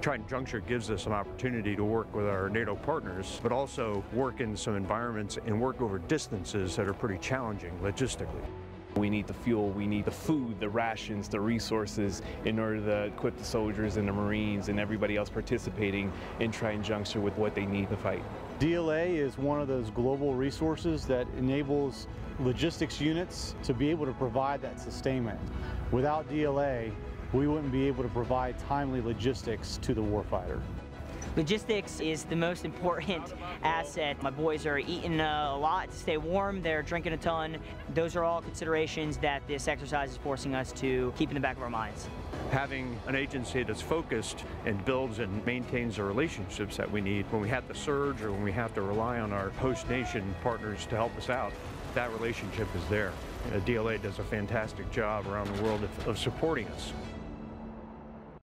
Trident Juncture gives us an opportunity to work with our NATO partners, but also work in some environments and work over distances that are pretty challenging logistically. We need the fuel, we need the food, the rations, the resources in order to equip the soldiers and the Marines and everybody else participating in Trident Juncture with what they need to fight. DLA is one of those global resources that enables logistics units to be able to provide that sustainment. Without DLA, we wouldn't be able to provide timely logistics to the warfighter. Logistics is the most important asset. My boys are eating a lot to stay warm, they're drinking a ton. Those are all considerations that this exercise is forcing us to keep in the back of our minds. Having an agency that's focused and builds and maintains the relationships that we need when we have to surge or when we have to rely on our host nation partners to help us out, that relationship is there. The DLA does a fantastic job around the world of supporting us.